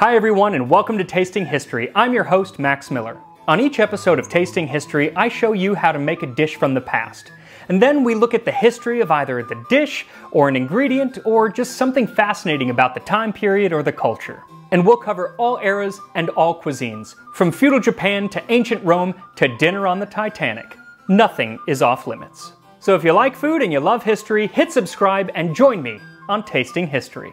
Hi, everyone, and welcome to Tasting History. I'm your host, Max Miller. On each episode of Tasting History, I show you how to make a dish from the past. And then we look at the history of either the dish, or an ingredient, or just something fascinating about the time period or the culture. And we'll cover all eras and all cuisines, from feudal Japan to ancient Rome to dinner on the Titanic. Nothing is off limits. So if you like food and you love history, hit subscribe and join me on Tasting History.